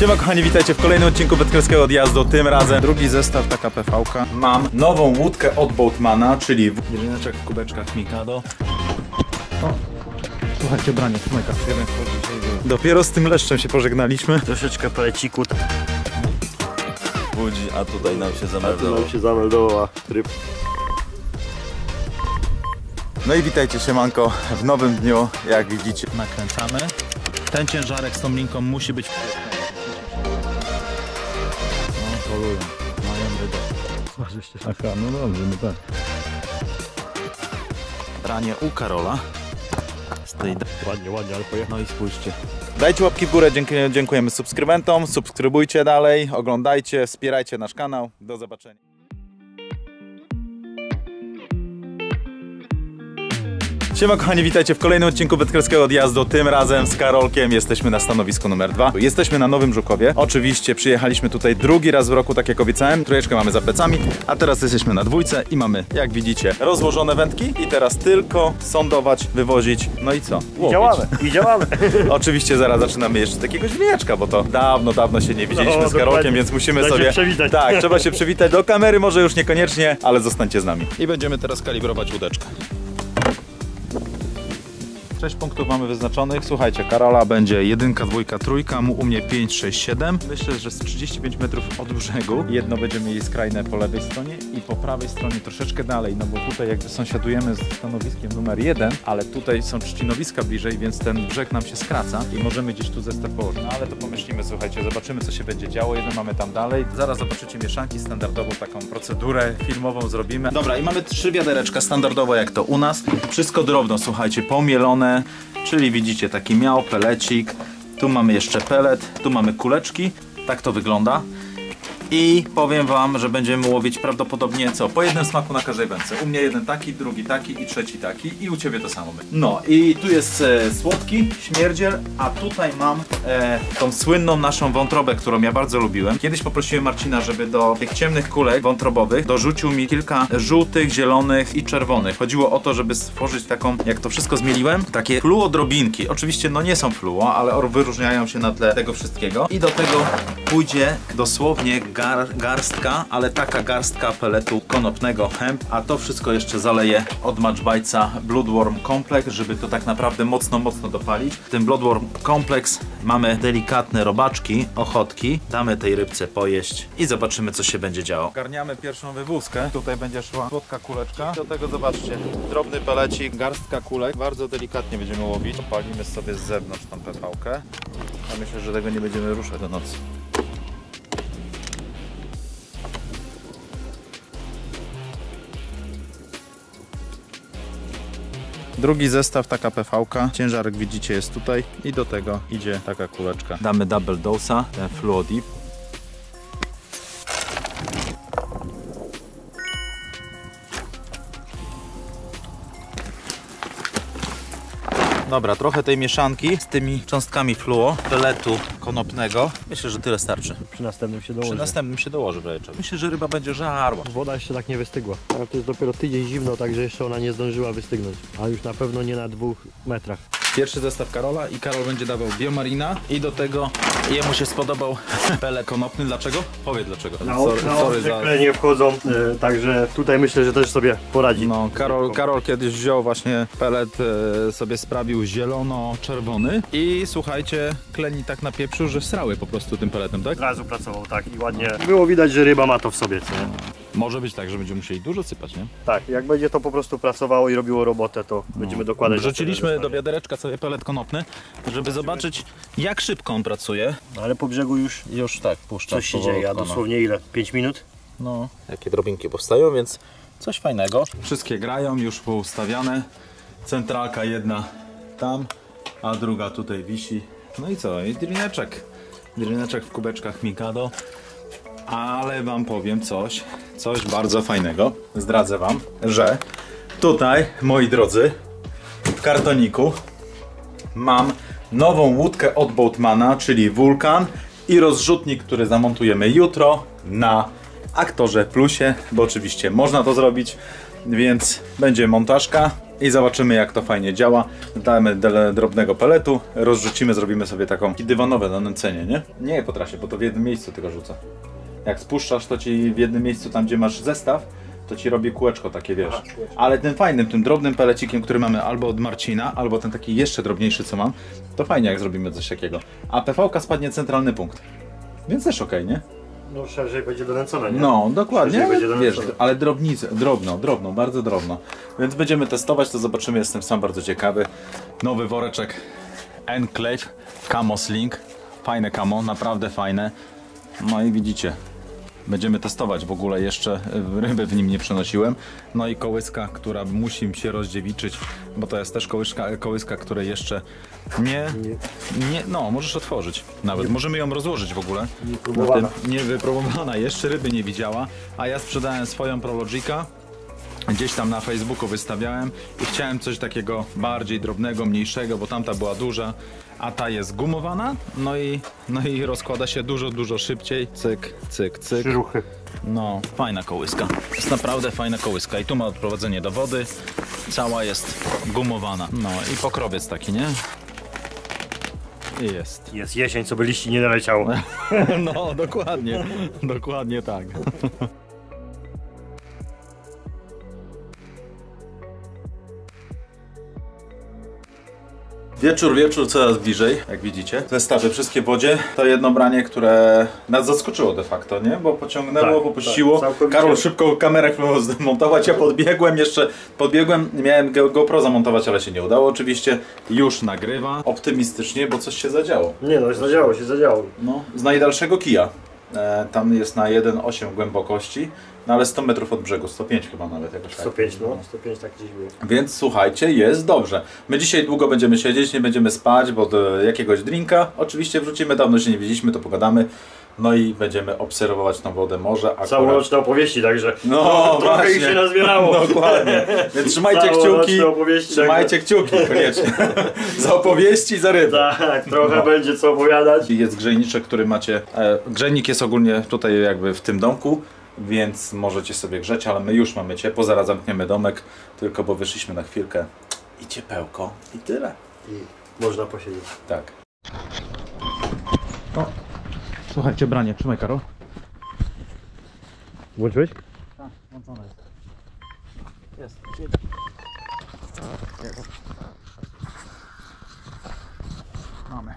Siema kochani, witajcie w kolejnym odcinku Wetkrowskiego Odjazdu. Tym razem drugi zestaw, taka PV-ka. Mam nową łódkę od Boatmana, czyli jedyneczek w kubeczkach Mikado. O, słuchajcie, branie, dzisiaj był. Dopiero z tym leszczem się pożegnaliśmy. Troszeczkę peleciku. budzi, a tutaj nam się zameldował. nam się zameldowała ryb. No i witajcie siemanko w nowym dniu, jak widzicie. Nakręcamy. Ten ciężarek z tą linką musi być w No, polują. Mają rybę. Aha, no dobrze, no tak. Branie u Karola. Z tej Ładnie, ładnie, ale pojechał. No i spójrzcie. Dajcie łapki w górę, dziękuję, dziękujemy subskrybentom, subskrybujcie dalej, oglądajcie, wspierajcie nasz kanał. Do zobaczenia. Siema kochani, witajcie w kolejnym odcinku Wetkrowskiego Odjazdu. Tym razem z Karolkiem jesteśmy na stanowisku numer dwa. Jesteśmy na Nowym Żukowie. Oczywiście przyjechaliśmy tutaj drugi raz w roku, tak jak obiecałem. Trójeczkę mamy za plecami, a teraz jesteśmy na dwójce i mamy, jak widzicie, rozłożone wędki i teraz tylko sądować, wywozić, no i co? I Łowić. działamy, i działamy. Oczywiście zaraz zaczynamy jeszcze takiego dźwięczka, bo to dawno, dawno się nie widzieliśmy No, z Karolkiem, więc musimy się sobie... przywitać. Tak, trzeba się przywitać do kamery, może już niekoniecznie, ale zostańcie z nami. I będziemy teraz kalibrować łódeczkę. Sześć punktów mamy wyznaczonych. Słuchajcie, Karola będzie jedynka, dwójka, trójka, mu u mnie 5, 6, 7. Myślę, że z 35 metrów od brzegu. Jedno będziemy mieli skrajne po lewej stronie i po prawej stronie troszeczkę dalej, no bo tutaj jakby sąsiadujemy z stanowiskiem numer jeden, ale tutaj są trzcinowiska bliżej, więc ten brzeg nam się skraca i możemy gdzieś tu zestaw położyć. No ale to pomyślimy, słuchajcie, zobaczymy co się będzie działo. Jedno mamy tam dalej. Zaraz zobaczycie mieszanki, standardową taką procedurę filmową zrobimy. Dobra, i mamy trzy wiadereczka standardowo jak to u nas. Wszystko drobno, słuchajcie, pomielone, czyli widzicie taki miał, pelecik. Tu mamy jeszcze pelet, tu mamy kuleczki. Tak to wygląda. I powiem wam, że będziemy łowić prawdopodobnie co? Po jednym smaku na każdej wędce. U mnie jeden taki, drugi taki i trzeci taki i u ciebie to samo. No i tu jest e, słodki, śmierdziel, a tutaj mam e, tą słynną naszą wątrobę, którą ja bardzo lubiłem. Kiedyś poprosiłem Marcina, żeby do tych ciemnych kulek wątrobowych dorzucił mi kilka żółtych, zielonych i czerwonych. Chodziło o to, żeby stworzyć taką, jak to wszystko zmieliłem, takie fluodrobinki. Oczywiście no nie są fluo, ale wyróżniają się na tle tego wszystkiego. I do tego pójdzie dosłownie gar, garstka, ale taka garstka peletu konopnego hemp, a to wszystko jeszcze zaleję od Matchbite'a Bloodworm Complex, żeby to tak naprawdę mocno, mocno dopalić. W tym Bloodworm Complex mamy delikatne robaczki, ochotki. Damy tej rybce pojeść i zobaczymy, co się będzie działo. Garniamy pierwszą wywózkę. Tutaj będzie szła słodka kuleczka. Do tego zobaczcie, drobny pelecik, garstka kulek. Bardzo delikatnie będziemy łowić. Palimy sobie z zewnątrz tą PV-kę. A myślę, że tego nie będziemy ruszać do nocy. Drugi zestaw, taka PV-ka. Ciężarek widzicie jest tutaj i do tego idzie taka kuleczka. Damy double dose'a, ten Fluo Dobra, trochę tej mieszanki z tymi cząstkami fluo, peletu konopnego. Myślę, że tyle starczy. Przy następnym się Przy dołoży. następnym się dołoży wręcz. Myślę, że ryba będzie żarła. Woda jeszcze tak nie wystygła. Ale to jest dopiero tydzień zimno, także jeszcze ona nie zdążyła wystygnąć. A już na pewno nie na dwóch metrach. Pierwszy zestaw Karola i Karol będzie dawał biomarina i do tego jemu się spodobał pelet konopny. Dlaczego? Powiedz dlaczego. Sorry, sorry za... nie wchodzą, e, także tutaj myślę, że też sobie poradzi. No, Karol, Karol kiedyś wziął właśnie pelet, e, sobie sprawił zielono-czerwony i słuchajcie, kleni tak napieprzył, że srały po prostu tym peletem, tak? Od razu pracował tak i ładnie. Było widać, że ryba ma to w sobie, co nie? Może być tak, że będziemy musieli dużo sypać, nie? Tak, jak będzie to po prostu pracowało i robiło robotę, to będziemy dokładać. Wrzuciliśmy do wiadereczka sobie pelet konopny, żeby zobaczyć jak szybko on pracuje. No, Ale po brzegu już Już tak, puszcza coś się dzieje, a dosłownie ile? 5 minut? No, jakie drobinki powstają, więc coś fajnego. Wszystkie grają, już poustawiane. Centralka jedna tam, a druga tutaj wisi. No i co? I drineczek. Drineczek w kubeczkach Mikado. Ale wam powiem coś, coś bardzo fajnego. Zdradzę wam, że tutaj, moi drodzy, w kartoniku mam nową łódkę od Boatmana, czyli Vulkan i rozrzutnik, który zamontujemy jutro na Aktorze Plusie, bo oczywiście można to zrobić, więc będzie montażka i zobaczymy jak to fajnie działa. Damy drobnego peletu, rozrzucimy, zrobimy sobie taką dywanowe na nęcenie, nie? Nie po trasie, bo to w jednym miejscu tylko rzuca. Jak spuszczasz, to ci w jednym miejscu, tam gdzie masz zestaw, to ci robi kółeczko takie, wiesz. Ale tym fajnym, tym drobnym pelecikiem, który mamy albo od Marcina, albo ten taki jeszcze drobniejszy, co mam, to fajnie jak zrobimy coś takiego. A PV-ka spadnie centralny punkt. Więc też okej, nie? No szerzej będzie donęcone, nie? No, dokładnie. Ale, wiesz, ale drobnicę, drobną, drobną, bardzo drobną. Więc będziemy testować, to zobaczymy, jestem sam bardzo ciekawy. Nowy woreczek Enclave Camo Sling. Fajne camo, naprawdę fajne. No i widzicie, będziemy testować w ogóle jeszcze y, ryby w nim nie przenosiłem. No i kołyska, która musi się rozdziewiczyć, bo to jest też kołyska, kołyska której jeszcze nie, nie, no możesz otworzyć nawet, możemy ją rozłożyć w ogóle. Nie próbowana. Na tym- nie wypróbowana, jeszcze ryby nie widziała, a ja sprzedałem swoją Prologica. Gdzieś tam na Facebooku wystawiałem i chciałem coś takiego bardziej drobnego, mniejszego, bo tamta była duża, a ta jest gumowana, no i, no i rozkłada się dużo, dużo szybciej. Cyk, cyk, cyk. Ruchy. No, fajna kołyska. Jest naprawdę fajna kołyska. I tu ma odprowadzenie do wody. Cała jest gumowana. No i pokrowiec taki, nie? Jest. Jest jesień, co by liści nie naleciało. No, dokładnie. Dokładnie tak. Wieczór, wieczór coraz bliżej, jak widzicie. Zestawy wszystkie w wodzie. To jedno branie, które nas zaskoczyło de facto, nie? Bo pociągnęło, Tak, popuściło. tak. Karol szybko kamerę próbował zdemontować, ja podbiegłem jeszcze, podbiegłem, miałem Go- GoPro zamontować, ale się nie udało oczywiście. Już nagrywa. Optymistycznie, bo coś się zadziało. Nie no, zadziało się, zadziało. No, z najdalszego kija. E, tam jest na 1,8 głębokości, no ale 100 metrów od brzegu, 105 chyba nawet jakoś tak. 105, no. 105 tak gdzieś było. Więc słuchajcie, jest dobrze. My dzisiaj długo będziemy siedzieć, nie będziemy spać, bo do jakiegoś drinka oczywiście wrzucimy, dawno się nie widzieliśmy, to pogadamy. No i będziemy obserwować tą wodę morze. Akurat... Całoroczne opowieści, także No, trochę właśnie. ich się nazbierało. Dokładnie. Więc trzymajcie kciuki. opowieści, Trzymajcie kciuki koniecznie. za opowieści i za ryby. Tak, trochę No. będzie co opowiadać. Jest grzejniczek, który macie. E, grzejnik jest ogólnie tutaj jakby w tym domku, więc możecie sobie grzeć, ale my już mamy ciepło, zaraz zamkniemy domek, tylko bo wyszliśmy na chwilkę i ciepełko i tyle. I można posiedzieć. Tak. O, słuchajcie, branie, trzymaj Karol. Włączyłeś? Tak, włączone jest. Jest, Mamy.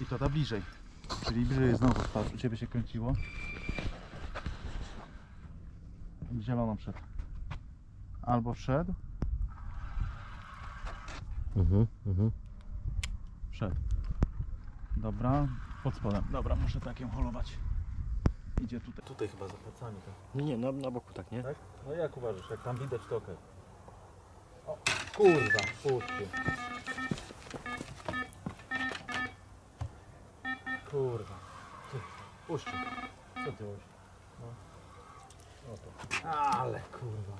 I to da bliżej. Czyli bliżej znowu patrz, u Ciebie się kręciło. Zieloną wszedł. Albo wszedł, Mhm, mhm. wszedł. Dobra, pod spodem. Dobra, muszę takiem holować. Idzie tutaj. Tutaj chyba za plecami. Tak. Nie, nie, na, na boku tak, nie? Tak? No jak uważasz, jak tam widać to okej. O, kurwa, puśćcie. Kurwa. Ty. Co ty mówisz? No. Ale kurwa.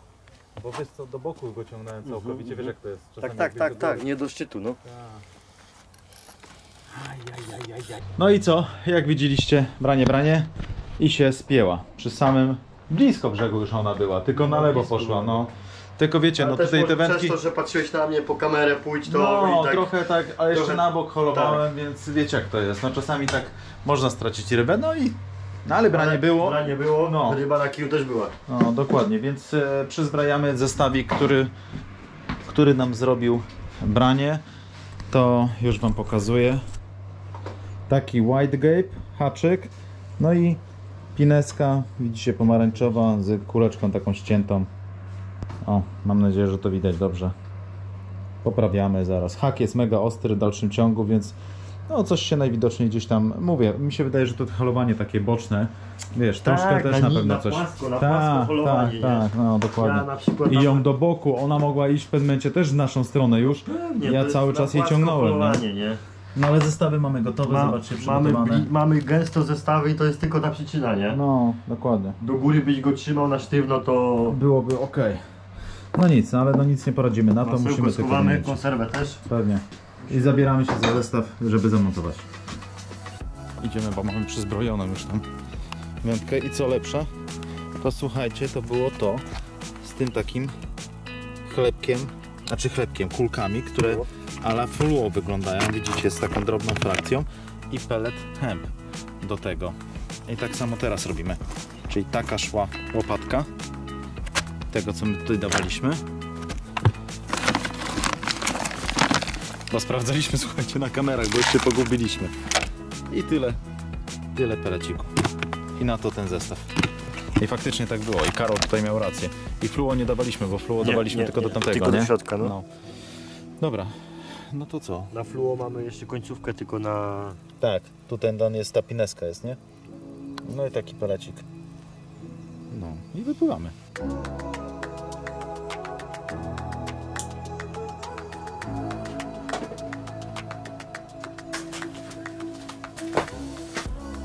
Bo wiesz co, do boku go ciągnąłem całkowicie, Mhm, wiesz jak to jest. Tak, Czasami tak, jak tak, do góry. tak, nie do szczytu, no. No i co? Jak widzieliście, branie, branie i się spięła. Przy samym, blisko brzegu już ona była, tylko na No, lewo poszła, no. Tylko wiecie, no tutaj te wędki... Przez to, że patrzyłeś na mnie po kamerę, pójdź to No, i tak... trochę tak, ale jeszcze trochę- na bok holowałem, więc wiecie jak to jest. No czasami tak można stracić rybę, no i... No ale branie było. Branie było, No. ryba na kiju też była. No, dokładnie, więc e, przyzbrajamy zestawik, który, który nam zrobił branie. To już Wam pokazuję. Taki white gape, haczyk. No i pineska, widzicie, pomarańczowa z kuleczką taką ściętą. O, mam nadzieję, że to widać dobrze. Poprawiamy zaraz. Hak jest mega ostry w dalszym ciągu, więc no coś się najwidoczniej gdzieś tam, mówię, mi się wydaje, że to halowanie takie boczne, wiesz, troszkę Tak, też na pewno na coś. płasko, na tak, płasko holowanie, tak, tak, no dokładnie. Ja I ją do boku, ona mogła iść w pewnym momencie też w naszą stronę już. Pewnie, ja cały czas jej ciągnąłem. Nie? holowanie, nie? No ale zestawy mamy gotowe, Ma- zobaczcie, mamy, bli- mamy gęsto zestawy i to jest tylko ta przyczyna, nie? No, dokładnie. Do góry byś go trzymał na sztywno, to... Byłoby ok. No nic, no ale no nic nie poradzimy na to, Masełko musimy tylko schowamy, wymienić. konserwę też. Pewnie. I zabieramy się za zestaw, żeby zamontować. Idziemy, bo mamy przyzbrojoną już tam wędkę. I co lepsze, to słuchajcie, to było to z tym takim chlebkiem, znaczy chlebkiem, kulkami, które a la fluo wyglądają, widzicie, z taką drobną frakcją i pelet hemp do tego. I tak samo teraz robimy. Czyli taka szła łopatka tego, co my tutaj dawaliśmy. Bo sprawdzaliśmy, słuchajcie, na kamerach, bo już się pogubiliśmy. I tyle, tyle peleciku. I na to ten zestaw. I faktycznie tak było. I Karol tutaj miał rację. I fluo nie dawaliśmy, bo fluo Nie, dawaliśmy nie, tylko do nie, tamtego, tylko do nie? środka, no. Dobra, no to co? Na fluo mamy jeszcze końcówkę tylko na... Tak, tutaj dan jest ta pineska jest, nie? No i taki pelecik. No i wypływamy.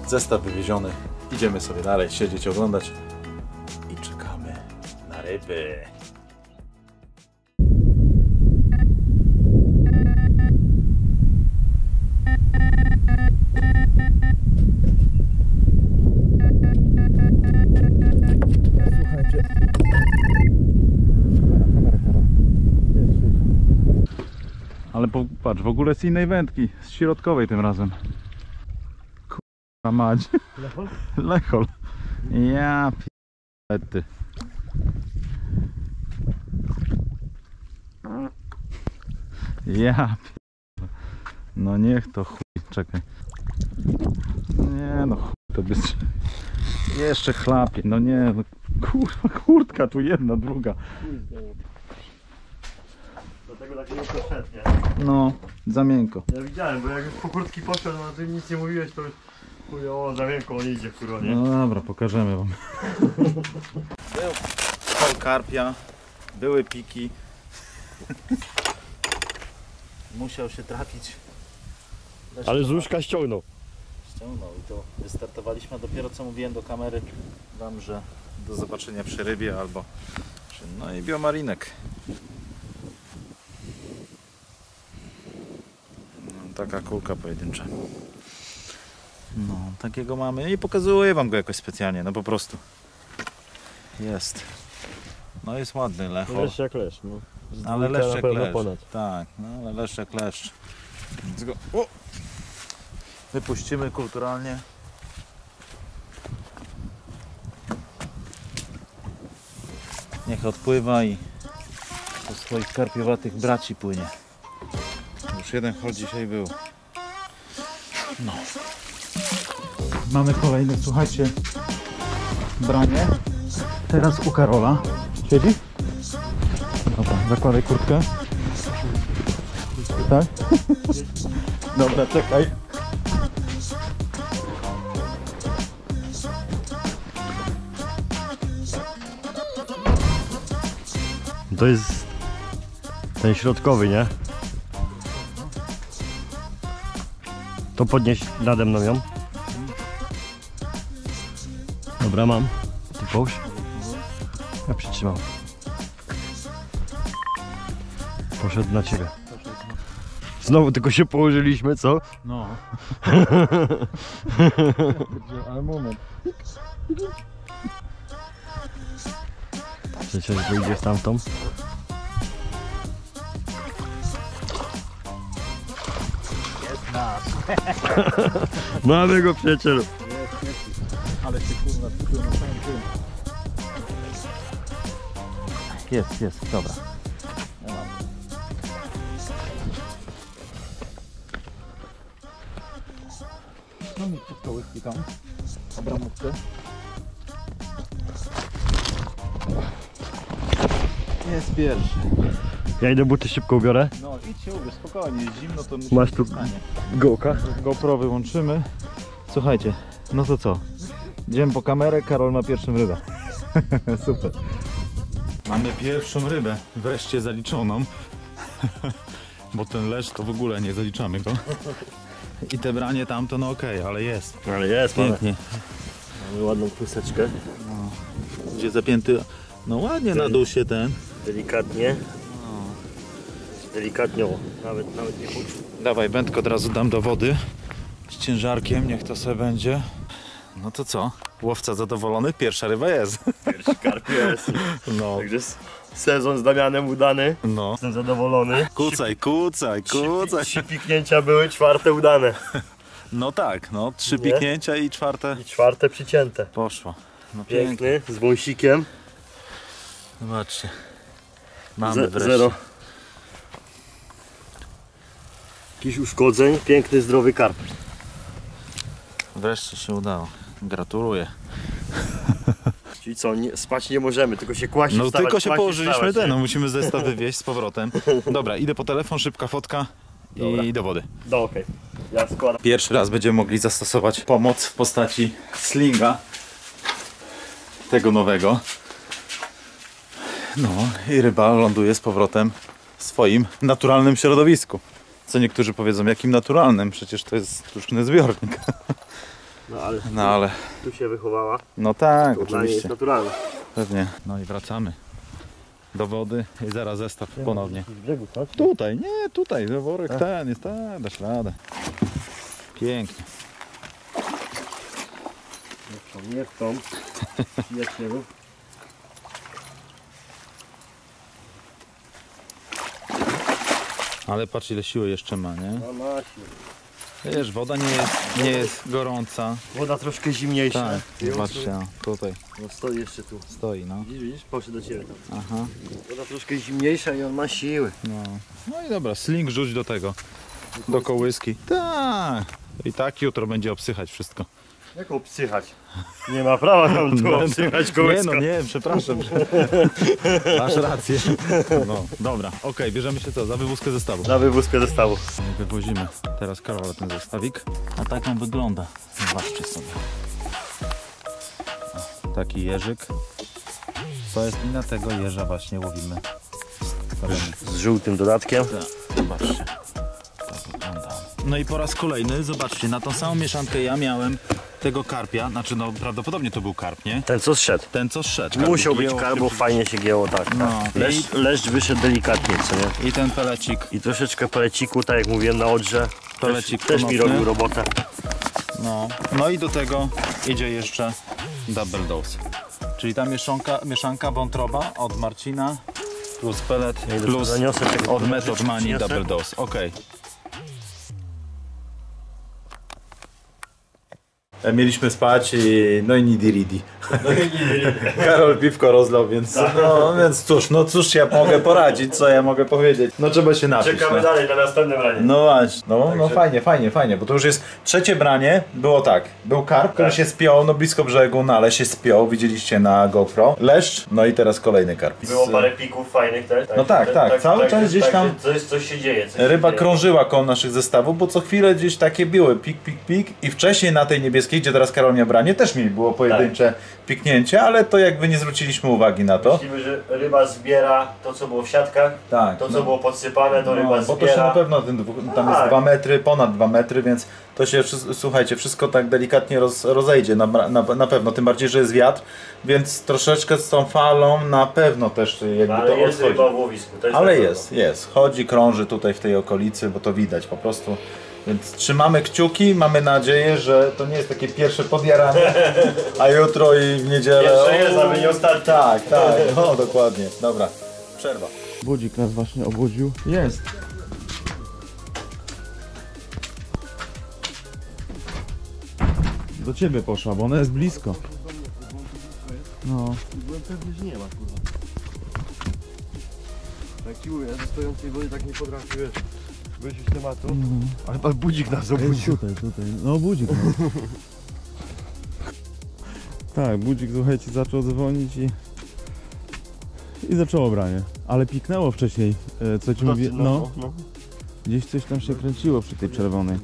Zestaw wywieziony. Idziemy sobie dalej siedzieć, oglądać i czekamy na ryby. Ale patrz, w ogóle z innej wędki, z środkowej tym razem. Kurwa mać. Lechol. Ja p***ty. Ja p***. No niech to chuj, czekaj. Nie no chuj, to bystrzy. Jeszcze chlapie, no nie, no kurwa kurtka tu jedna, druga. Tak nie? No, za miękko. Ja widziałem, bo jak już po kurtki poszedł, no ty nic nie mówiłeś, to już... Chuj, o, za miękko on idzie, kurwa, nie? No dobra, pokażemy wam. Był kol karpia, były piki. Musiał się trafić. Ale z łóżka ściągnął. ściągnął i to wystartowaliśmy, a dopiero co mówiłem do kamery wam, że do zobaczenia przy rybie albo no i biomarinek. Taka kulka pojedyncza. No, takiego mamy i pokazuję wam go jakoś specjalnie, no po prostu. Jest. No jest ładny lechol. Leszcz jak leszcz, no. Ale dwójka leszcz ponad. Tak, no ale leszcz jak leszcz. Więc go o! wypuścimy kulturalnie. Niech odpływa i do swoich karpiowatych braci płynie. Już jeden hol dzisiaj był. No. Mamy kolejne, słuchajcie, branie. Teraz u Karola. Siedzi? Dobra, zakładaj kurtkę. Tak? Dobra, czekaj. To jest ten środkowy, nie? To podnieś nade mną ją. Dobra, mam. Ty połóż. Ja przytrzymam. Poszedł na ciebie. Znowu tylko się położyliśmy, co? No. Ale moment. Przecież wyjdzie stamtąd. Mamy go przyjacielu. Ale się kurwa skupił na samym tym. Jest, jest, dobra. No mi wszystko łyżki tam. Abramówkę. Jest pierwszy. Ja idę buty szybko ubiorę. No idź się ubierz, spokojnie, jest zimno to myślę, Masz tu-. Gołka. GoPro wyłączymy. Słuchajcie, no to co? Idziemy po kamerę, Karol ma pierwszą rybę. Super. Mamy pierwszą rybę, wreszcie zaliczoną. Bo ten leż to w ogóle nie zaliczamy go. I te branie tamto no okej, ale jest. Ale jest, Pięknie. Mamy ładną kluseczkę. Gdzie zapięty, no ładnie na dół się ten. Delikatnie. O, nawet, nawet nie poczuł. Dawaj, wędkę od razu dam do wody. Z ciężarkiem, niech to sobie będzie. No to co? Łowca zadowolony? Pierwsza ryba jest. Pierwszy karp jest. No. Także Sezon z Damianem udany. No. Jestem zadowolony. Kucaj, kucaj, kucaj. Trzy piknięcia były, czwarte udane. No tak, no. Trzy Nie? piknięcia i czwarte I czwarte przycięte. poszło. No pięknie. Piękny, z wąsikiem. Zobaczcie. Mamy wreszcie. zero. Jakichś uszkodzeń, piękny, zdrowy karp. Wreszcie się udało. Gratuluję. Czyli co, nie, spać nie możemy, tylko się kłaść No wstawać, tylko się kłaść położyliśmy wstawać, ten, no musimy zestaw wywieźć z powrotem. Dobra, idę po telefon, szybka fotka Dobra. i do wody. No okej, ja składam. Pierwszy raz będziemy mogli zastosować pomoc w postaci slinga tego nowego. No i ryba ląduje z powrotem w swoim naturalnym środowisku. Co niektórzy powiedzą, jakim naturalnym? Przecież to jest sztuczny zbiornik. No ale No ale, tu się wychowała, no tak, to niej jest oczywiście, naturalne. pewnie. No i wracamy do wody i zaraz zestaw ponownie. Brzegu, tak? Tutaj, nie, tutaj, worek ten jest, tak, dasz radę. Pięknie. Nie w tą. Nie rób. Ale patrz ile siły jeszcze ma, nie? No. Wiesz, woda nie jest, nie jest gorąca. Woda troszkę zimniejsza. Tak, zobaczcie, o, tutaj tu- No stoi jeszcze tu. stoi, no. Widzisz, widzisz? Poszedł do ciebie tam. Aha, Woda troszkę zimniejsza i on ma siły. no. No i dobra, sling rzuć do tego, do kołyski. Tak. I tak jutro będzie obsychać wszystko. Jak obsychać? Nie ma prawa tam tu obsychać Nie kołyska. no, nie, przepraszam. Masz rację. No, dobra, okej, bierzemy się co, za wywózkę zestawu. Na wywózkę zestawu. Wywozimy teraz Karola ten zestawik. A tak on wygląda. Zobaczcie sobie. O, taki jeżyk. To jest i na tego jeża właśnie łowimy. Z żółtym dodatkiem. Tak, zobaczcie. Tak wygląda. No i po raz kolejny, zobaczcie, na tą samą mieszankę ja miałem tego karpia, znaczy no prawdopodobnie to był karp, nie? Ten co zszedł. Ten co zszedł. Musiał być karp, bo fajnie się gięło tak. No. tak. Leszcz, leszcz wyszedł delikatnie, co nie? I ten pelecik, I troszeczkę peleciku, tak jak mówiłem na odrze. Pelecik też, też mi robił robotę. no. No i do tego idzie jeszcze double dose. Czyli ta mieszanka, mieszanka wątroba od Marcina plus pellet idę plus od Method Money double dose. Okej. Mieliśmy spać i no i nidi ridi. Karol piwko rozlał, więc no więc cóż, no cóż ja mogę poradzić, co ja mogę powiedzieć. No trzeba się napić. Czekamy no. dalej na następne branie. No właśnie, no, no Także- fajnie, fajnie, fajnie, bo to już jest trzecie branie, było tak, był karp, który Tak. się spiął, no blisko brzegu, no ale się spiął, widzieliście na GoPro, leszcz, no i teraz kolejny karp. Było parę pików fajnych też. No tak, tak, cały czas gdzieś tam- Coś, coś się dzieje. Coś się Ryba dzieje. krążyła koło naszych zestawów, bo co chwilę gdzieś takie były, pik, pik, pik i wcześniej na tej niebieskiej, gdzie teraz Karol miał branie, też mi było pojedyncze piknięcie, ale to jakby nie zwróciliśmy uwagi na to. Myślimy, że ryba zbiera to, co było w siatkach, Tak, to, co no. było podsypane, to ryba No, bo to się zbiera. na pewno ten, tam jest Tak. 2 metry, ponad 2 metry, więc to się, słuchajcie, wszystko tak delikatnie roz, rozejdzie, na, na, na pewno, tym bardziej, że jest wiatr, więc troszeczkę z tą falą na pewno też jakby Ale to jest odchodzi. ryba w łowisku. To jest Ale jest, jest, chodzi, krąży tutaj w tej okolicy, bo to widać po prostu. Więc trzymamy kciuki, mamy nadzieję, że to nie jest takie pierwsze podjaranie, a jutro i w niedzielę... Pierwsze jest, aby nie ostatnie. Tak, tak, no dokładnie, dobra, przerwa. Budzik nas właśnie obudził. Jest. Do ciebie poszła, bo ona jest blisko. No. Byłem pewny, że nie ma, kurwa. Tak ci mówię, ja ze stojącej wody tak nie potrafię, wiesz, wyjść z tematu. Ale, ale budzik nas obudził. tutaj, tutaj. No budzik. No. tak, budzik słuchajcie zaczął dzwonić i i zaczęło branie. Ale piknęło wcześniej, e, co ci mówię. No, no. gdzieś coś tam się kręciło przy tej czerwonej.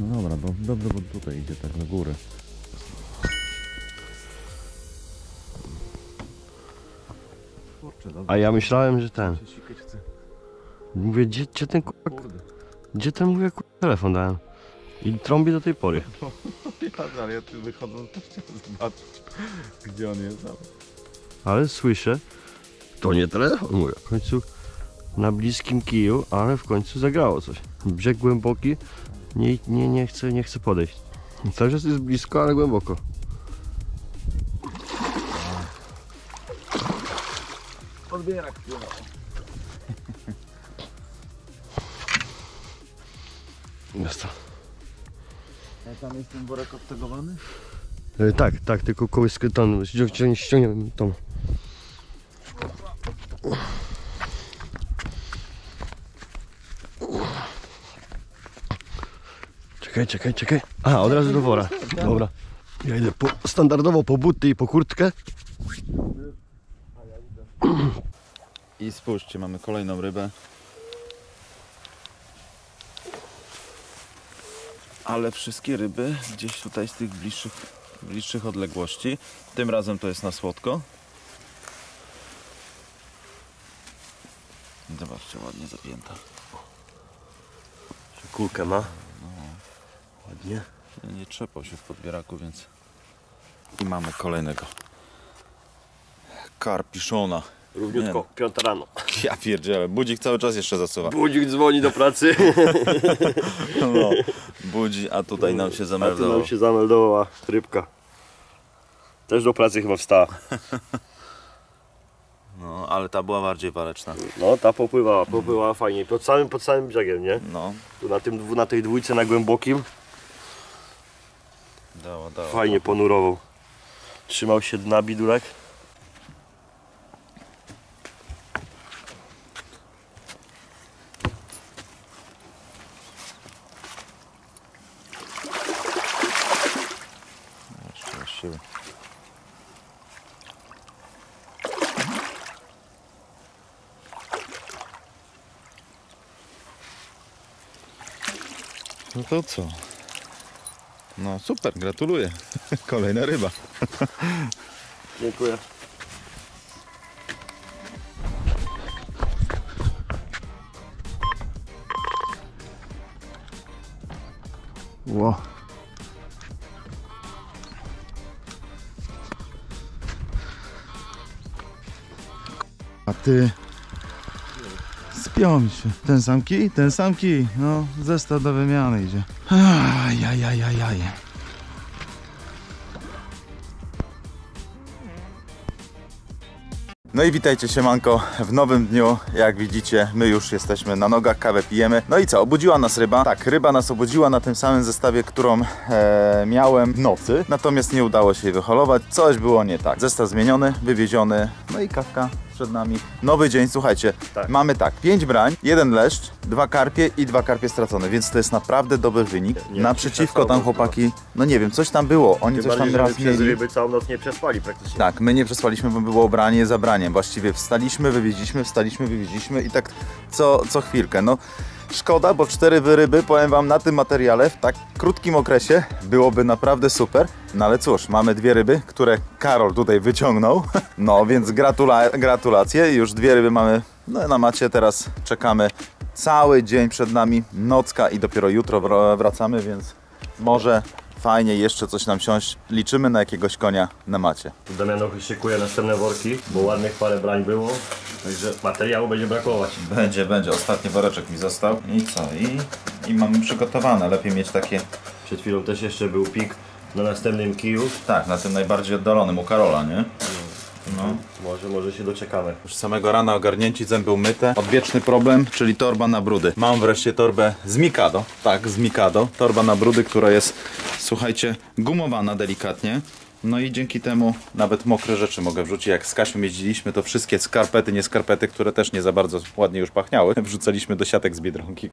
No dobra, bo dobrze, bo tutaj idzie tak do góry. A ja myślałem, że ten. Mówię, gdzie, gdzie ten kurwa, gdzie ten mówię kurwa, telefon dałem? I trąbi do tej pory. ale ja tu wychodząc też chciałem zobaczyć, gdzie on jest. Ale słyszę, to nie telefon, mówię. W końcu na bliskim kiju, ale w końcu zagrało coś. Brzeg głęboki, nie, nie, nie, chcę, nie chcę podejść. Cały czas jest blisko, ale głęboko. podbierak Jest to. Tam jest ten worek odtegowany? E, tak, tak, tylko kołyskę tam ściągniemy tą. Czekaj, czekaj, czekaj. A, od razu do wora. Dobra. Ja idę po, standardowo po buty i po kurtkę. I spójrzcie, mamy kolejną rybę. Ale wszystkie ryby gdzieś tutaj z tych bliższych, bliższych odległości. Tym razem to jest na słodko. Zobaczcie, ładnie zapięta. Kulkę ma. Ładnie. Nie trzepał się w podbieraku, więc... I mamy kolejnego. Karpiszona. Równiutko, piąta rano. Ja pierdzielę, budzik cały czas jeszcze zasuwa. Budzik dzwoni do pracy. No, budzi, a tutaj nam się A tu zameldował. nam się zameldowała rybka. Też do pracy chyba wstała. No, ale ta była bardziej waleczna. No, ta popływała, popływała fajnie. Pod samym, pod samym brzegiem, nie? No, Tu na, tym, na tej dwójce na głębokim dała, dała. fajnie ponurował. Trzymał się dna bidulek. Jeszcze właściwie. No to co? No super, gratuluję. Kolejna ryba. Dziękuję. Ło. A ty... Się. Ten sam kij? Ten sam kij. No, zestaw do wymiany idzie. Ajajajajaj. No i witajcie siemanko w nowym dniu. Jak widzicie, my już jesteśmy na nogach, kawę pijemy. No i co, obudziła nas ryba. Tak, ryba nas obudziła na tym samym zestawie, którą e, miałem w nocy. Natomiast nie udało się jej wyholować. Coś było nie tak. Zestaw zmieniony, wywieziony. No i kawka przed nami. Nowy dzień, słuchajcie. Tak. Mamy tak, pięć brań, jeden leszcz, dwa karpie i dwa karpie stracone, więc to jest naprawdę dobry wynik. Nie, Naprzeciwko tam przesadzą, chłopaki, no nie wiem, coś tam było. Oni coś tam raz mieli. ryby całą noc nie przespali praktycznie. Tak, my nie przespaliśmy, bo było branie za braniem. Właściwie wstaliśmy, wywieźliśmy, wstaliśmy, wywieźliśmy i tak co, co chwilkę. No szkoda, bo cztery ryby, powiem Wam, na tym materiale w tak krótkim okresie byłoby naprawdę super. No ale cóż, mamy dwie ryby, które Karol tutaj wyciągnął. No więc gratula gratulacje. Już dwie ryby mamy no, na macie. Teraz czekamy cały dzień przed nami, nocka i dopiero jutro wr- wracamy, więc może fajnie jeszcze coś nam siąść. Liczymy na jakiegoś konia na macie. Damianoch szykuje następne worki, bo ładnych parę brań było. Także materiału będzie brakować. Będzie, będzie. Ostatni woreczek mi został. I co? I, i mamy przygotowane. Lepiej mieć takie, Przed chwilą też jeszcze był pik na następnym kiju. tak, na tym najbardziej oddalonym u Karola, nie? No. Może, może się doczekamy. Już samego rana ogarnięci, zęby umyte. Odwieczny problem, czyli torba na brudy. Mam wreszcie torbę z Mikado. Tak, z Mikado. Torba na brudy, która jest, słuchajcie, gumowana delikatnie. No i dzięki temu nawet mokre rzeczy mogę wrzucić. Jak z Kasią jeździliśmy, to wszystkie skarpety, nie skarpety, które też nie za bardzo ładnie już pachniały, wrzucaliśmy do siatek z Biedronki.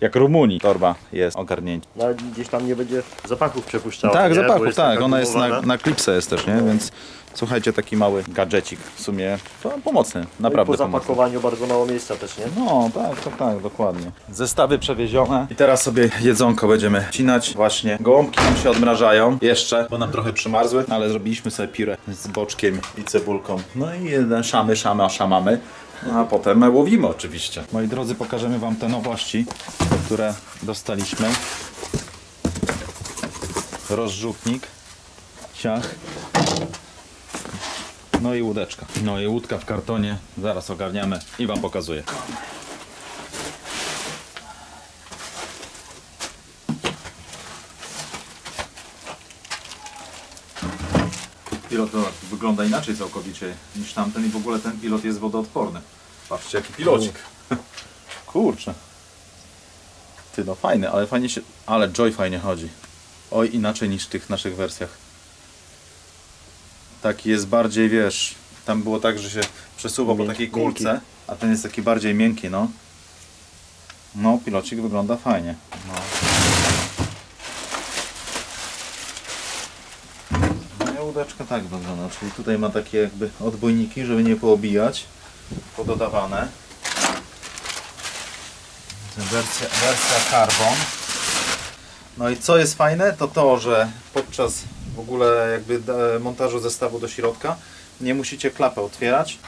Jak Rumunii torba jest ogarnięcie. No, ale gdzieś tam nie będzie zapachów przepuszczała. Tak, nie? Zapachów, tak. Ona jest na, na klipsę jest też, nie? Więc słuchajcie, taki mały gadżecik w sumie to pomocny, No naprawdę po pomocny. zapakowaniu bardzo mało miejsca też, nie? No, tak, tak, tak, dokładnie. Zestawy przewiezione. I teraz sobie jedzonko będziemy cinać. Właśnie gołąbki nam się odmrażają jeszcze, bo nam trochę przymarzły, ale zrobiliśmy sobie pirę z boczkiem i cebulką. No i jeden szamy, szamy, szamamy. A potem łowimy oczywiście. Moi drodzy, pokażemy Wam te nowości, które dostaliśmy. Rozrzutnik, ciach, no i łódeczka. No i łódka w kartonie. Zaraz ogarniamy i Wam pokazuję. Pilot wygląda inaczej całkowicie niż tamten i w ogóle ten pilot jest wodoodporny. Patrzcie jaki pilocik. Kurczę. Ty no fajny, ale fajnie się... Ale Joy fajnie chodzi. Oj, inaczej niż w tych naszych wersjach. Taki jest bardziej, wiesz... Tam było tak, że się przesuwa po takiej miękki. kulce, a ten jest taki bardziej miękki, no. No, pilocik wygląda fajnie. No. Moja łódeczka tak wygląda, czyli tutaj ma takie jakby odbojniki, żeby nie poobijać, pododawane. Wersja, wersja carbon. No i co jest fajne, to to, że podczas w ogóle jakby e, montażu zestawu do środka nie musicie klapę otwierać.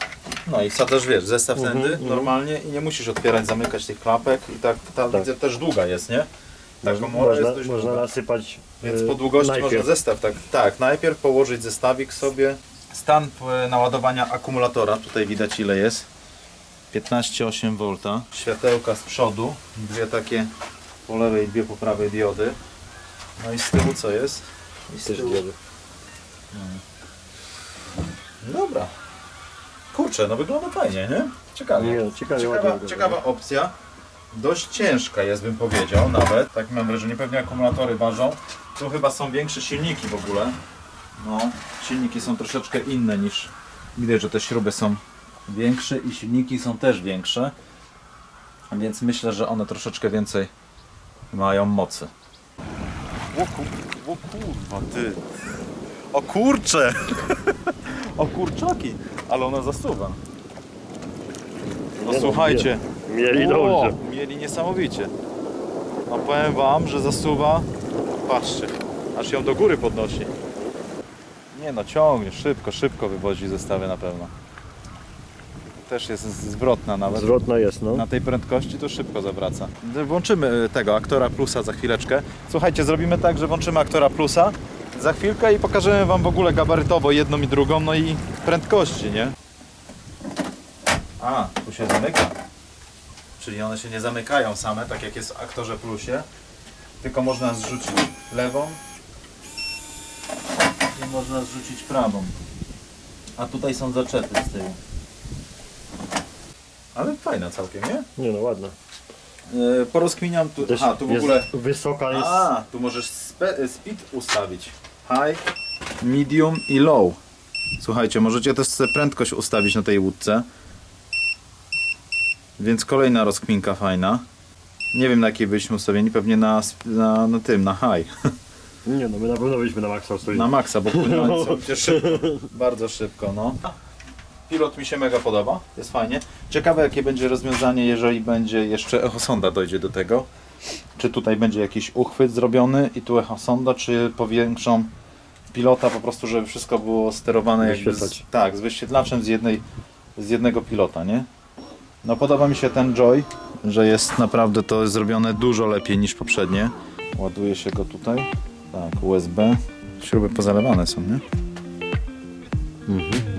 No i wsadzasz, wiesz, zestaw Mhm, tędy mhm. normalnie i nie musisz otwierać, zamykać tych klapek i tak, ta Tak. widzę też długa jest, nie? Ta Można, komora jest dość można długa. nasypać Więc y, po długości najpierw. można zestaw, tak, tak, najpierw położyć zestawik sobie. Stan e, naładowania akumulatora, tutaj widać ile jest. 15,8 V. Światełka z przodu, dwie takie po lewej, dwie po prawej diody. No i z tyłu co jest? I z Też tyłu. diody. Dobra. Kurczę, no wygląda fajnie, nie? Ciekawie. Nie, ciekawie, Ciekawa, ciekawa opcja. Dość ciężka jest, bym powiedział, nawet. Tak mam wrażenie, pewnie akumulatory ważą. Tu chyba są większe silniki w ogóle. No, silniki są troszeczkę inne niż... Widać, że te śruby są większe i silniki są też większe. Więc myślę, że one troszeczkę więcej mają mocy. O, kur... o kurwa, ty. O kurcze! o kurczaki! Ale ona zasuwa. No Nie no, słuchajcie. Mieli O, dobrze. Mieli niesamowicie. No powiem wam, że zasuwa. Patrzcie, aż ją do góry podnosi. Nie no, ciągnie, szybko, szybko wywozi zestawy na pewno. Też jest zwrotna nawet. Zwrotna jest, no. Na tej prędkości to szybko zawraca. Włączymy y, tego aktora plusa za chwileczkę. Słuchajcie, zrobimy tak, że włączymy aktora plusa za chwilkę i pokażemy wam w ogóle gabarytowo jedną i drugą, no i prędkości, nie? A, tu się zamyka. Czyli one się nie zamykają same, tak jak jest w aktorze plusie, tylko można zrzucić lewą i można zrzucić prawą. A tutaj są zaczepy z tyłu. Ale fajna całkiem, nie? Nie no, ładna. Yy, porozkminiam tu. Też Aha, tu w ogóle. Wysoka jest. A, tu możesz spe, speed ustawić. High, medium i low. Słuchajcie, możecie też sobie prędkość ustawić na tej łódce. Więc kolejna rozkminka fajna. Nie wiem na jakiej byliśmy ustawieni, pewnie na, na, na tym, na high. Nie no, my na pewno byliśmy na maksa ustawili. Na maksa, bo płynąłem całkiem szybko. Bardzo szybko, no. Pilot mi się mega podoba, jest fajnie. Ciekawe jakie będzie rozwiązanie, jeżeli będzie jeszcze echosonda dojdzie do tego. Czy tutaj będzie jakiś uchwyt zrobiony i tu echosonda, czy powiększą pilota po prostu, żeby wszystko było sterowane jakby z, tak, z wyświetlaczem z jednej z jednego pilota, nie? No podoba mi się ten Joy, że jest naprawdę to jest zrobione dużo lepiej niż poprzednie. Ładuje się go tutaj. Tak, USB. Śruby pozalewane są, nie? nam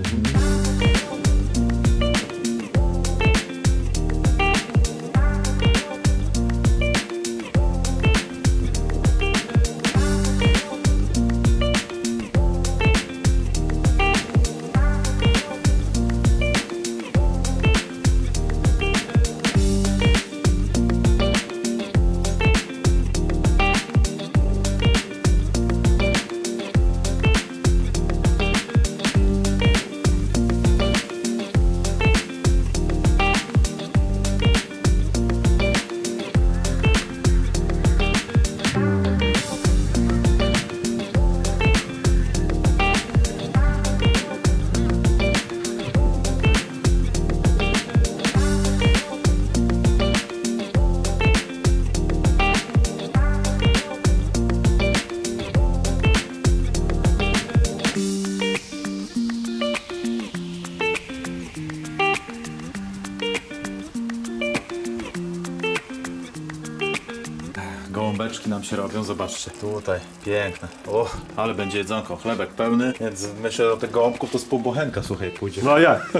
się robią, zobaczcie. Tutaj, piękne. O, ale będzie jedzonko, chlebek pełny, więc myślę, że do tego gołąbków to z pół bochenka, słuchaj, pójdzie. No a jak?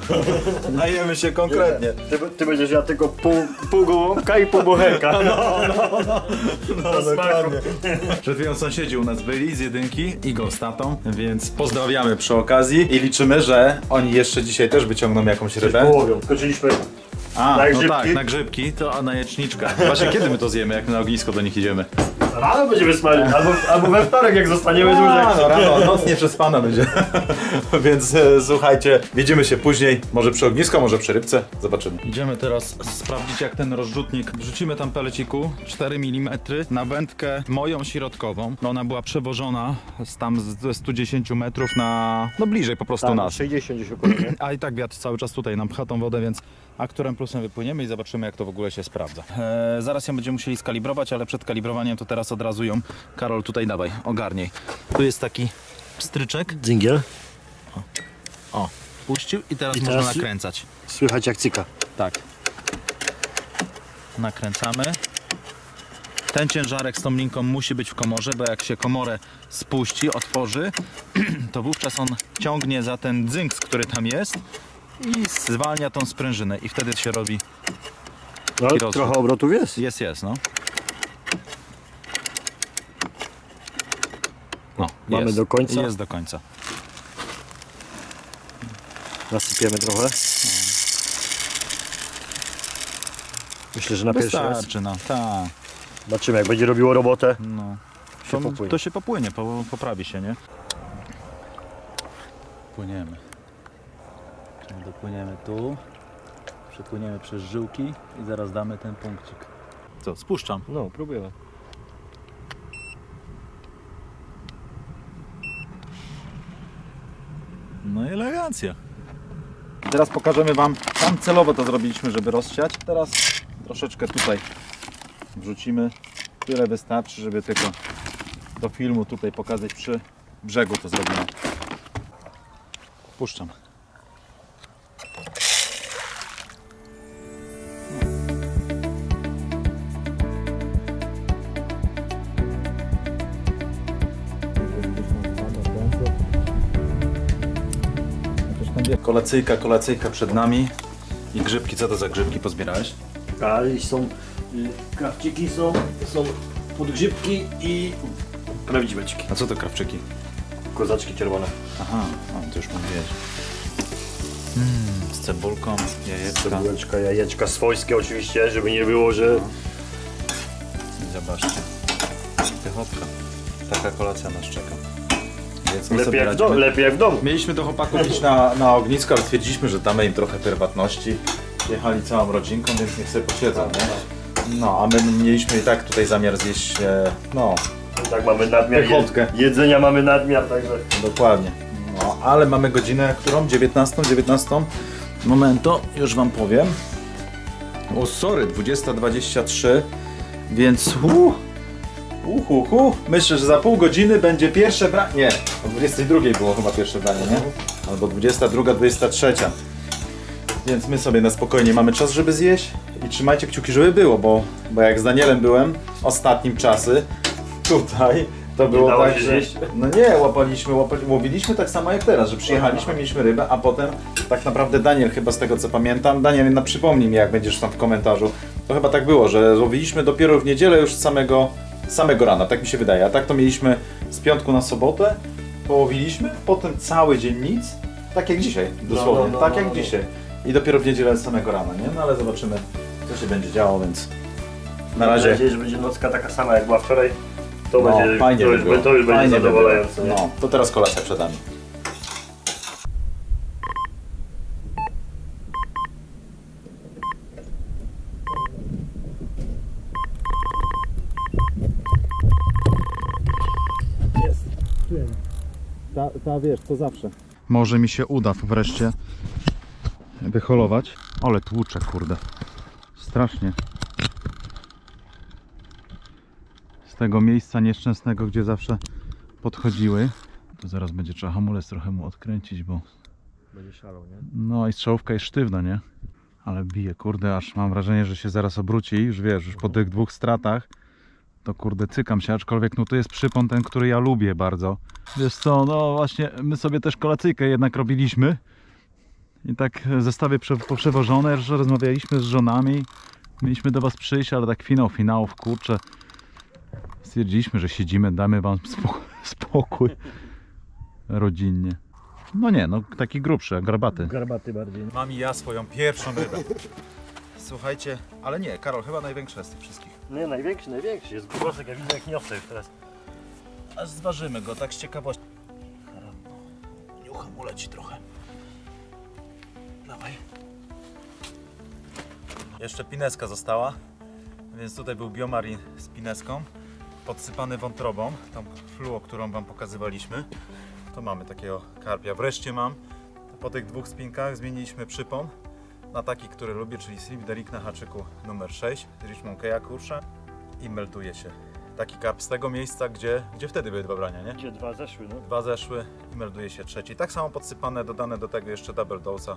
Najemy się konkretnie. Ty, ty będziesz ja tylko pół, pół gołąbka i pół bochenka. No, no, no. no dokładnie. Przed chwilą sąsiedzi u nas byli z jedynki i go z tatą, więc pozdrawiamy przy okazji i liczymy, że oni jeszcze dzisiaj też wyciągną jakąś rybę. Połowią. Skoczyliśmy A, na no grzybki? tak, na grzybki, to a na jeczniczka. Właśnie kiedy my to zjemy, jak na ognisko do nich idziemy? rano będziemy smażyć, albo, albo we wtorek jak zostaniemy dłużej. no rano, noc nie przespana będzie. Więc e, słuchajcie, widzimy się później, może przy ognisko, może przy rybce, zobaczymy. Idziemy teraz sprawdzić jak ten rozrzutnik, wrzucimy tam peleciku 4 mm na wędkę moją środkową. Ona była przewożona z tam z- ze 110 metrów na, no bliżej po prostu nas. 60 gdzieś około, nie? A i tak wiatr cały czas tutaj nam pcha tą wodę, więc a którym plusem wypłyniemy i zobaczymy jak to w ogóle się sprawdza. Eee, zaraz ją będziemy musieli skalibrować, ale przed kalibrowaniem to teraz od razu ją, Karol tutaj dawaj, ogarniej. Tu jest taki stryczek, Dzingiel. o, puścił i teraz I można teraz- nakręcać. Słychać jak cyka. Tak. Nakręcamy. Ten ciężarek z tą linką musi być w komorze, bo jak się komorę spuści, otworzy, to wówczas on ciągnie za ten dzynks, który tam jest i zwalnia tą sprężynę i wtedy się robi No, Taki trochę obrotów jest. Jest, jest, no. No, Mamy jest. do końca? Jest do końca. Nasypiemy trochę. Myślę, że na pierwszy raz. Wystarczy, no. Tak, Zobaczymy jak będzie robiło robotę. no. Się To, to się popłynie, po, poprawi się, nie? Płyniemy. Dopłyniemy tu, przepłyniemy przez żyłki i zaraz damy ten punkcik. Co, spuszczam. No, próbujemy. No i elegancja. Teraz pokażemy Wam, tam celowo to zrobiliśmy, żeby rozsiać. Teraz troszeczkę tutaj wrzucimy. Tyle wystarczy, żeby tylko do filmu tutaj pokazać przy brzegu to zrobimy. Puszczam. Kolacyjka, kolacyjka przed nami. I grzybki, co to za grzybki pozbierałeś? A i są y, krawciki, są, są podgrzybki i prawdziweczki. A co to krawczyki? Kozaczki czerwone. Aha, o, to już mówiłeś. Mm, z cebulką, jajeczka. Cebuleczka, jajeczka swojskie oczywiście, żeby nie było, że I zobaczcie. Pychotka. Taka kolacja nas czeka. Więc my lepiej jak, w domu, radzimy. lepiej jak w domu. Mieliśmy do chłopaków iść na, na ognisko, ale stwierdziliśmy, że damy im trochę prywatności. Jechali całą rodzinką, więc niech sobie posiedzą, nie? No, a my mieliśmy i tak tutaj zamiar zjeść, e, no, Tak mamy nadmiar Pychotkę. jedzenia, mamy nadmiar, także Dokładnie. No, ale mamy godzinę, którą? 19, 19. Momento, już wam powiem. O, sorry, 20.23, więc hu, hu, hu. Myślę, że za pół godziny będzie pierwsze branie. Nie, o 22 było chyba pierwsze branie, nie? Albo 22, 23. Więc my sobie na spokojnie mamy czas, żeby zjeść i trzymajcie kciuki, żeby było, bo, bo jak z Danielem byłem ostatnim czasy tutaj, to było dało tak, się że... zjeść? No nie, łapaliśmy, łapali, łowiliśmy tak samo jak teraz, że przyjechaliśmy, mieliśmy rybę, a potem tak naprawdę Daniel chyba z tego co pamiętam, Daniel na przypomnij mi jak będziesz tam w komentarzu, to chyba tak było, że łowiliśmy dopiero w niedzielę już samego, samego rana, tak mi się wydaje, a tak to mieliśmy z piątku na sobotę, połowiliśmy, potem cały dzień nic, tak jak dzisiaj, dosłownie, no, no, tak no, jak no. dzisiaj. I dopiero w niedzielę z samego rana, nie? No ale zobaczymy, co się będzie działo, więc na mam razie... nadzieję, że będzie nocka taka sama jak była wczoraj. To No, będzie, fajnie to by już, to już będzie Fajnie by zadowalające. nie? No, to teraz kolacja przed nami. Wiesz, to zawsze. Może mi się uda wreszcie wyholować. Ale tłucze, kurde. Strasznie. Z tego miejsca nieszczęsnego, gdzie zawsze podchodziły. To zaraz będzie trzeba hamulec trochę mu odkręcić, bo Będzie szalał, nie? no i strzałówka jest sztywna, nie? Ale bije, kurde, aż mam wrażenie, że się zaraz obróci, już wiesz, już po tych dwóch stratach to kurde cykam się, aczkolwiek no to jest przypon ten, który ja lubię bardzo. Wiesz co, no właśnie my sobie też kolacyjkę jednak robiliśmy i tak zestawy prze, poprzewożone, że rozmawialiśmy z żonami, mieliśmy do was przyjść, ale tak finał finałów, kurczę, stwierdziliśmy, że siedzimy, damy wam spo, spokój rodzinnie. No nie, no taki grubszy, garbaty. Garbaty bardziej. Mam i ja swoją pierwszą rybę. Słuchajcie, ale nie, Karol, chyba największa z tych wszystkich. Nie, największy, największy. Jest grubosek, ja widzę jak niosę już teraz. Aż zważymy go, tak z ciekawości. Niucha mu leci trochę. Dawaj. Jeszcze pineska została, więc tutaj był biomarin z pineską, podsypany wątrobą, tą fluo, którą Wam pokazywaliśmy. To mamy takiego karpia. Wreszcie mam, po tych dwóch spinkach zmieniliśmy przypon na taki, który lubię, czyli Slip Derik na haczyku numer 6 z Richmond Keja Kursza i melduje się taki karp z tego miejsca, gdzie, gdzie wtedy były dwa brania, nie? Gdzie dwa zeszły, no. Dwa zeszły i melduje się trzeci. Tak samo podsypane, dodane do tego jeszcze double dose'a,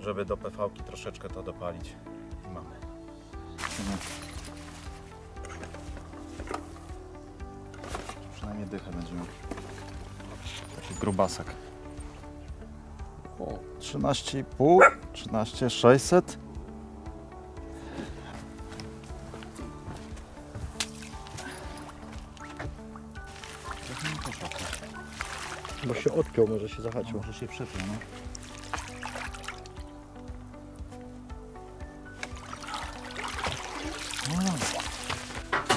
żeby do PV-ki troszeczkę to dopalić. I mamy. Przynajmniej dychę będziemy. Taki grubasek. O, 13,5, 13,600. Bo się odpiął, może się zahaczył. Może się przepił, no.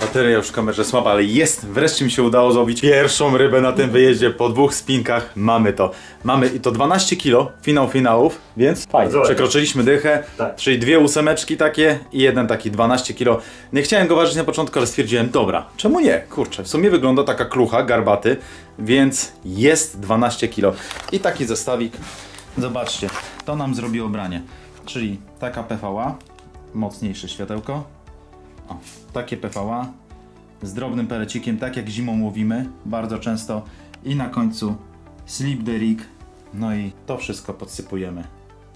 Bateria już w kamerze słaba, ale jest! Wreszcie mi się udało złowić pierwszą rybę na tym wyjeździe. Po dwóch spinkach mamy to. Mamy i to 12 kg, finał finałów, więc fajnie. Przekroczyliśmy dychę, Tak. czyli dwie ósemeczki takie i jeden taki 12 kg. Nie chciałem go ważyć na początku, ale stwierdziłem, dobra, czemu nie? Kurczę, w sumie wygląda taka klucha, garbaty, więc jest 12 kg. I taki zestawik, zobaczcie, to nam zrobiło branie. Czyli taka PVA, mocniejsze światełko, o, takie PVA z drobnym pelecikiem, tak jak zimą łowimy bardzo często. I na końcu slip the rig. No i to wszystko podsypujemy.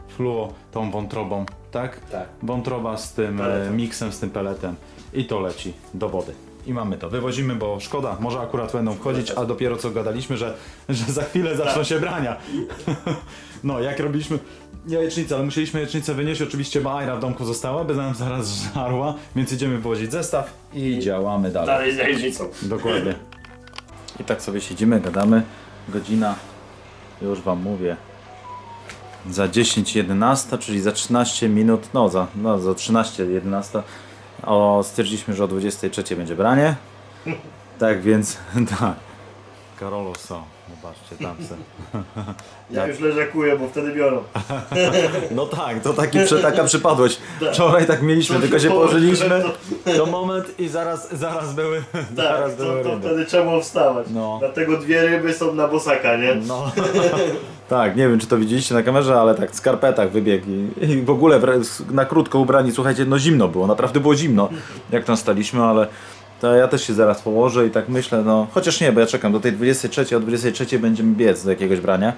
Fluo tą wątrobą, tak? Tak. Wątroba z tym e, Peletem. miksem, z tym peletem. I to leci do wody. I mamy to. Wywozimy, bo szkoda, może akurat będą wchodzić, a dopiero co gadaliśmy, że, że za chwilę zaczną się brania. No, jak robiliśmy jajecznicę, ale musieliśmy jajecznicę wynieść, oczywiście bo Aira w domku została, by nam zaraz żarła, więc idziemy wywozić zestaw i działamy dalej. Dalej z jajecznicą. Dokładnie. I tak sobie siedzimy, gadamy. Godzina, już wam mówię, za 10.11, czyli za 13 minut, no za, no, za 13.11 o, stwierdziliśmy, że o 23.00 będzie branie. Tak więc, tak. Karolu są, zobaczcie tam se. Ja już leżakuję, bo wtedy biorą. No tak, to taki, taka przypadłość. Wczoraj tak mieliśmy, tylko się położyliśmy. To moment i zaraz, zaraz były, zaraz Tak, to, były to wtedy trzeba wstawać. No. Dlatego dwie ryby są na bosaka, nie? No. Tak, nie wiem czy to widzieliście na kamerze, ale tak w skarpetach wybiegł i, i w ogóle w, na krótko ubrani, słuchajcie, no zimno było, naprawdę było zimno, jak tam staliśmy, ale to ja też się zaraz położę i tak myślę, no chociaż nie, bo ja czekam do tej 23, o 23 będziemy biec do jakiegoś brania,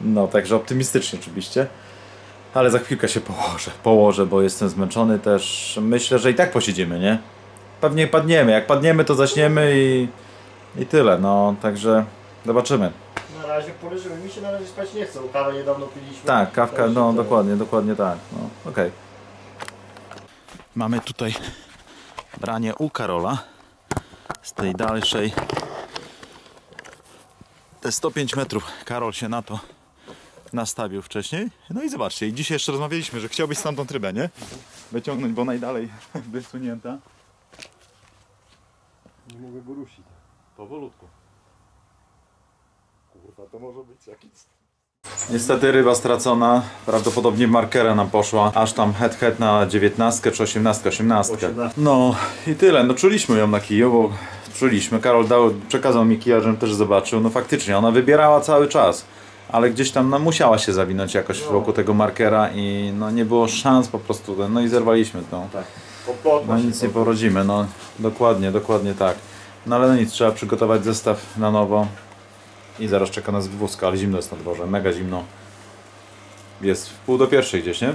no także optymistycznie oczywiście. Ale za chwilkę się położę, położę, bo jestem zmęczony też. Myślę, że i tak posiedzimy, nie? Pewnie padniemy. Jak padniemy, to zaśniemy i, i tyle. No, także zobaczymy. Na razie poleżymy. Mi się na razie spać nie chce, bo kawę niedawno piliśmy. Tak, kawka, no to- dokładnie, dokładnie tak. No, okej. Mamy tutaj branie u Karola z tej dalszej. Te 105 metrów. Karol się na to nastawił wcześniej. No i zobaczcie, i dzisiaj jeszcze rozmawialiśmy, że chciałbyś stamtąd rybę, nie? Wyciągnąć, bo najdalej wysunięta. Nie mogę go rusić. Powolutku. To może być jakiś... Niestety ryba stracona, prawdopodobnie markera nam poszła, aż tam head head na 19 czy 18, 18. 18. No i tyle, no czuliśmy ją na kiju, bo czuliśmy, Karol dał, przekazał mi kija, żebym też zobaczył, no faktycznie, ona wybierała cały czas, ale gdzieś tam no, musiała się zawinąć jakoś wokół tego markera i no nie było szans po prostu, no i zerwaliśmy tą. Tak. No nic nie to. porodzimy, no dokładnie, dokładnie tak. No ale no nic, trzeba przygotować zestaw na nowo i zaraz czeka nas wózka, ale zimno jest na dworze, mega zimno. Jest w pół do pierwszej gdzieś, nie?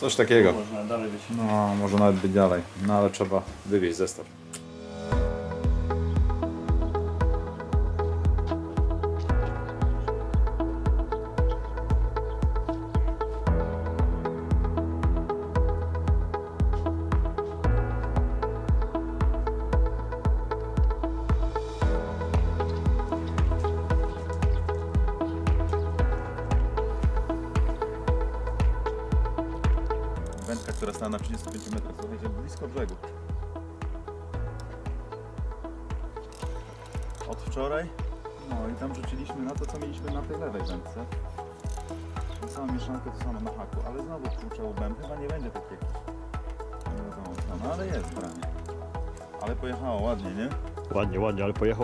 Coś takiego. Można dalej być. No, może nawet być dalej, no ale trzeba wywieźć zestaw.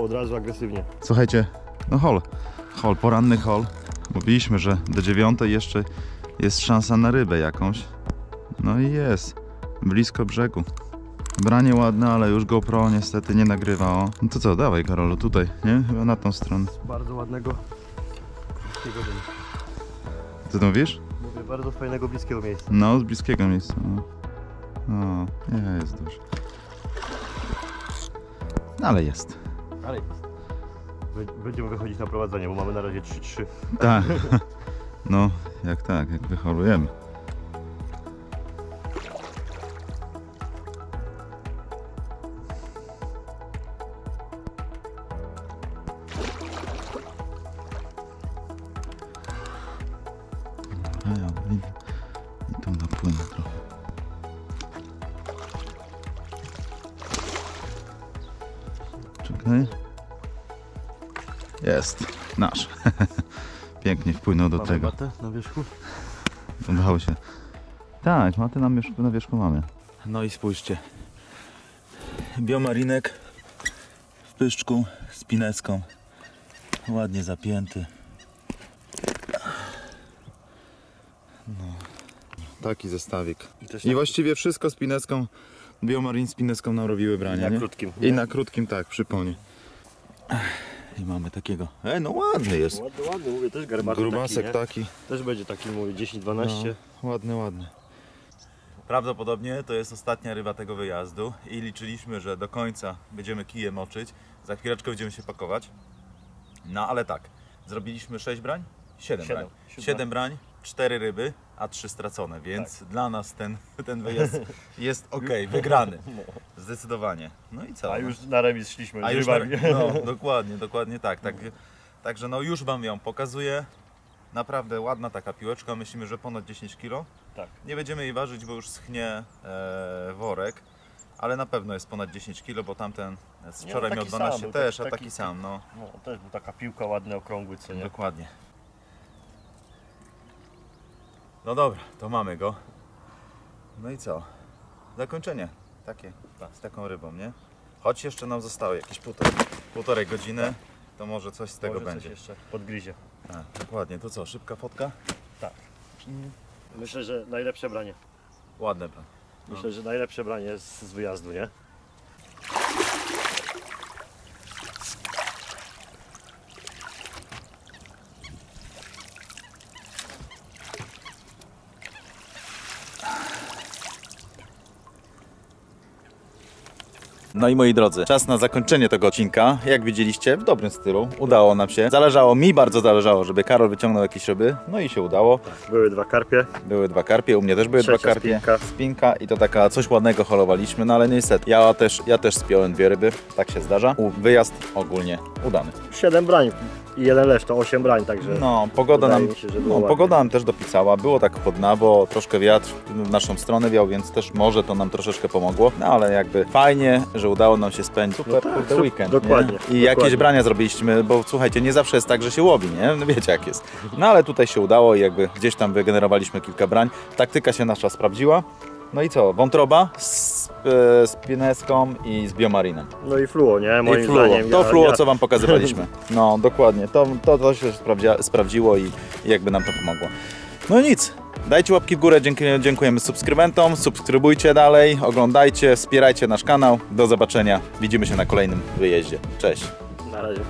Od razu agresywnie. Słuchajcie, no hol, hol, poranny hol. Mówiliśmy, że do dziewiątej jeszcze jest szansa na rybę jakąś. No i jest, blisko brzegu. Branie ładne, ale już GoPro niestety nie nagrywało. No to co, dawaj Karolu, tutaj, nie? Chyba na tą stronę. Bardzo ładnego, bliskiego miejsca. Ty to mówisz? Mówię, bardzo fajnego, bliskiego miejsca. No, z bliskiego miejsca. No, no jest dobrze. No, ale jest. Ale jest. Bę- Będziemy wychodzić na prowadzenie, bo mamy na razie 3-3. Tak. No, jak tak, jak wychorujemy. Wpłynął do tego. Matę na wierzchu? Udało się. Tak, maty na wierzchu, na wierzchu mamy. No i spójrzcie. Biomarinek w pyszczku z pineską. Ładnie zapięty. No. Taki zestawik. I też I właściwie wszystko z pineską. Biomarin z pineską nam robiły branie, na nie? krótkim. I na krótkim, tak, przypomnij. I mamy takiego. E, no ładny jest. Ładny, ładny, mówię, też garbaty Grubasek taki, taki. Też będzie taki, mówię, 10-12. No, ładny, ładny. Prawdopodobnie to jest ostatnia ryba tego wyjazdu i liczyliśmy, że do końca będziemy kije moczyć. Za chwileczkę będziemy się pakować. No ale tak, zrobiliśmy 6 brań? 7 Siedem. brań. Siódma. 7 brań, 4 ryby, a 3 stracone, więc dla nas ten, ten wyjazd jest ok, wygrany. Zdecydowanie. No i co? A no? już na remis szliśmy A już na, no, dokładnie, dokładnie tak. tak. Także no już Wam ją pokazuję. Naprawdę ładna taka piłeczka, myślimy, że ponad 10 kg. Tak. Nie będziemy jej ważyć, bo już schnie e, worek, ale na pewno jest ponad 10 kg, bo tamten z Nie, wczoraj no miał taki 12 sam też, a taki taki- sam, no. No, też był taka piłka ładna, okrągły, co nie? Dokładnie. No dobra, to mamy go. No i co? Zakończenie. Takie, z taką rybą, nie? Choć jeszcze nam zostało jakieś półtorej, półtorej godziny, to może coś z tego Może będzie. Coś jeszcze podgryzie. Tak, dokładnie. To co, szybka fotka? Tak. Myślę, że najlepsze branie. Ładne pan. Myślę, że najlepsze branie z, z wyjazdu, nie? No i moi drodzy, czas na zakończenie tego odcinka. Jak widzieliście, w dobrym stylu. Udało nam się. Zależało mi, bardzo zależało, żeby Karol wyciągnął jakieś ryby. No i się udało. Były dwa karpie. Były dwa karpie, u mnie też były Trzecia dwa karpie. spinka. Spinka i to taka coś ładnego holowaliśmy, no ale niestety ja też, ja też spiąłem dwie ryby. Tak się zdarza. U, wyjazd ogólnie udany. Siedem brań i jeden lesz, to osiem brań, także No, pogoda nam, się, no, ładnie. pogoda nam też dopisała. Było tak podnawo, troszkę wiatr w naszą stronę wiał, więc też może to nam troszeczkę pomogło. No ale jakby fajnie, że udało nam się spędzić super No tak, weekend. dokładnie, Nie? I dokładnie. jakieś brania zrobiliśmy, bo słuchajcie, nie zawsze jest tak, że się łowi, nie? No wiecie jak jest. No ale tutaj się udało i jakby gdzieś tam wygenerowaliśmy kilka brań. Taktyka się nasza sprawdziła. No i co? Wątroba z, e, z pineską i z biomarinem. no i fluo, nie? Moim I fluo. zdaniem. To ja, fluo, ja, co Wam pokazywaliśmy. No, dokładnie. To, to, to się sprawdziło i, i jakby nam to pomogło. No nic. Dajcie łapki w górę, dziękujemy subskrybentom, subskrybujcie dalej, oglądajcie, wspierajcie nasz kanał. Do zobaczenia, widzimy się na kolejnym wyjeździe. Cześć! Na razie.